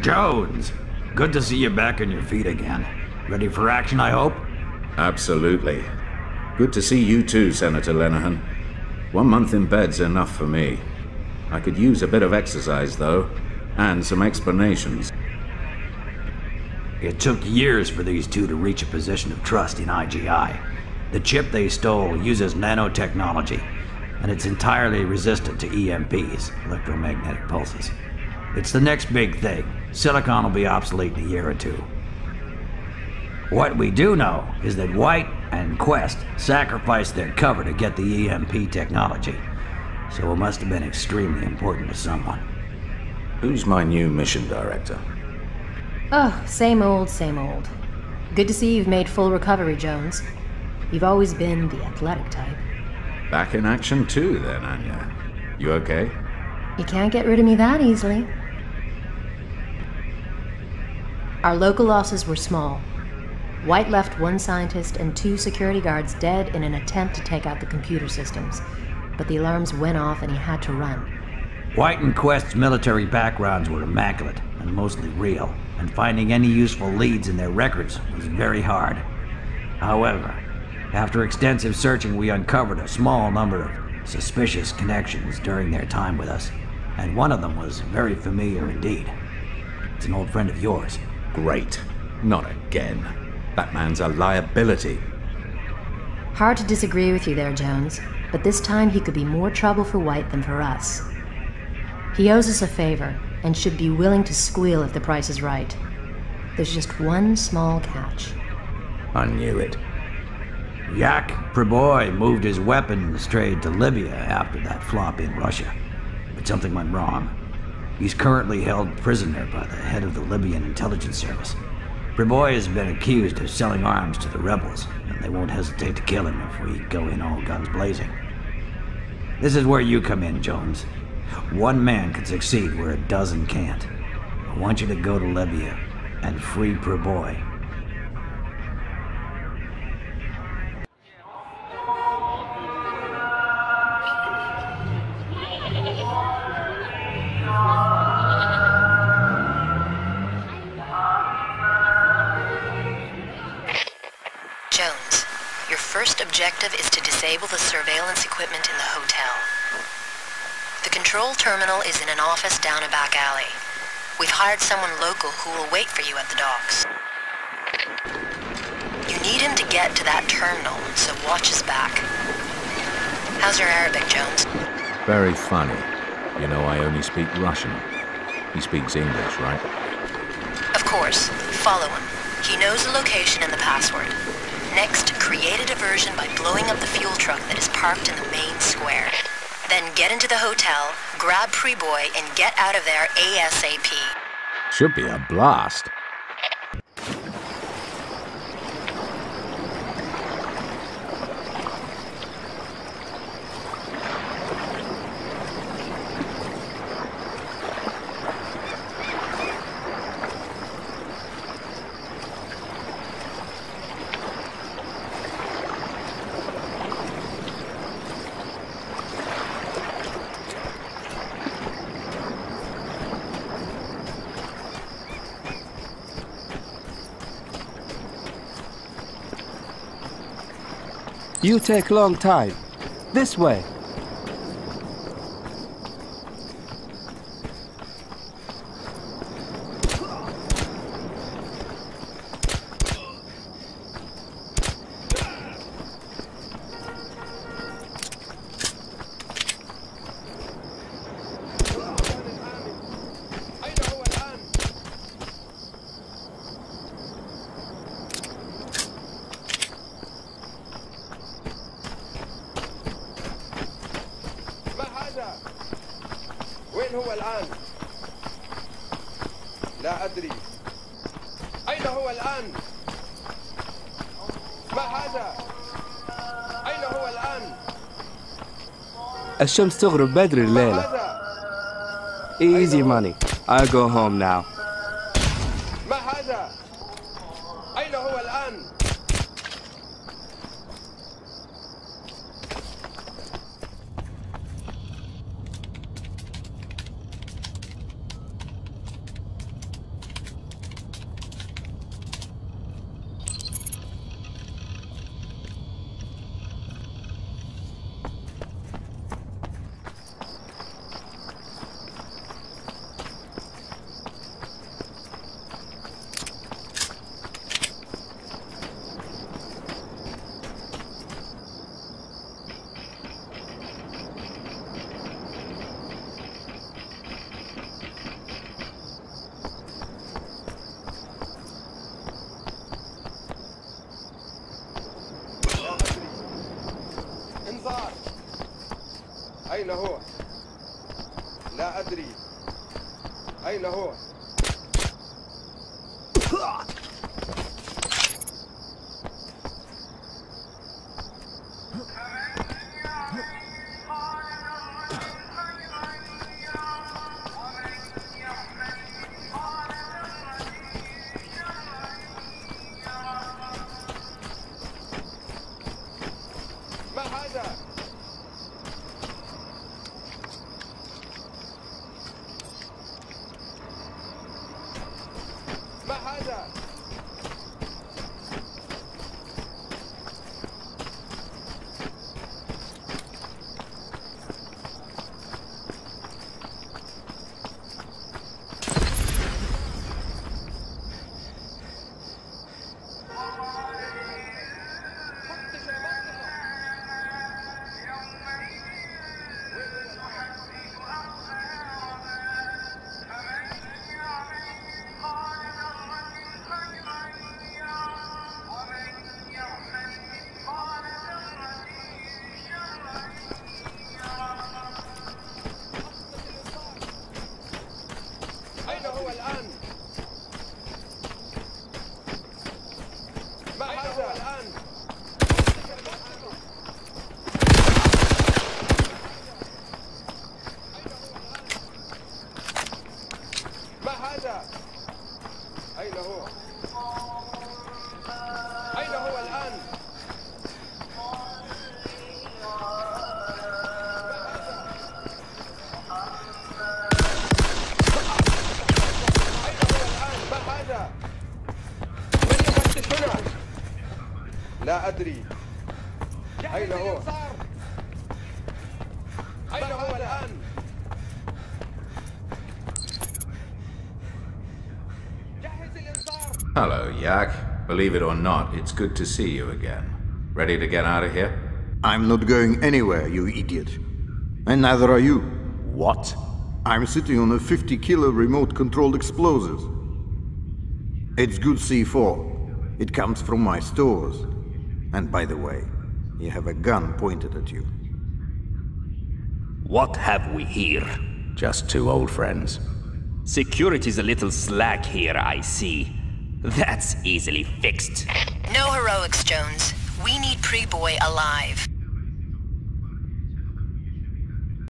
Jones, good to see you back on your feet again. Ready for action, I hope? Absolutely. Good to see you too, Senator Lenehan. One month in bed's enough for me. I could use a bit of exercise, though, and some explanations. It took years for these two to reach a position of trust in IGI. The chip they stole uses nanotechnology, and it's entirely resistant to EMPs, electromagnetic pulses. It's the next big thing. Silicon will be obsolete in a year or two. What we do know is that White and Quest sacrificed their cover to get the EMP technology. So it must have been extremely important to someone. Who's my new mission director? Oh, same old, same old. Good to see you've made full recovery, Jones. You've always been the athletic type. Back in action too, then, Anya. You okay? You can't get rid of me that easily. Our local losses were small. White left one scientist and two security guards dead in an attempt to take out the computer systems, but the alarms went off and he had to run. White and Quest's military backgrounds were immaculate and mostly real, and finding any useful leads in their records was very hard. However, after extensive searching, we uncovered a small number of suspicious connections during their time with us, and one of them was very familiar indeed. It's an old friend of yours. Great. Not again. That man's a liability. Hard to disagree with you there, Jones, but this time he could be more trouble for White than for us. He owes us a favor, and should be willing to squeal if the price is right. There's just one small catch. I knew it. Yak Priboi moved his weapons trade to Libya after that flop in Russia. But something went wrong. He's currently held prisoner by the head of the Libyan intelligence service. Priboi has been accused of selling arms to the rebels, and they won't hesitate to kill him if we go in all guns blazing. This is where you come in, Jones. One man can succeed where a dozen can't. I want you to go to Libya and free Priboi. Jones, your first objective is to disable the surveillance equipment in the hotel. The control terminal is in an office down a back alley. We've hired someone local who will wait for you at the docks. You need him to get to that terminal, so watch his back. How's your Arabic, Jones? Very funny. You know, I only speak Russian. He speaks English, right? Of course. Follow him. He knows the location and the password. Next, create a diversion by blowing up the fuel truck that is parked in the main square. Then get into the hotel, grab Priboi, and get out of there ASAP. Should be a blast. You take long time. This way. وين هو الآن؟ لا أدري أين هو الآن؟ ما هذا؟ أين هو الآن؟ الشمس تغرب بدري الليلة. Easy money. I go home now. ما هذا؟ أين هو الآن؟ أين هو؟ لا أدري أين هو؟ لا أدري أين هو؟ أين هو الآن؟ جهز الإنذار Hello, Yak. Believe it or not, it's good to see you again. Ready to get out of here? I'm not going anywhere, you idiot. And neither are you. What? I'm sitting on a 50 kilo remote controlled explosives. It's good C4. It comes from my stores. And by the way, you have a gun pointed at you. What have we here? Just two old friends. Security's a little slack here, I see. That's easily fixed. No heroics, Jones. We need Priboi alive.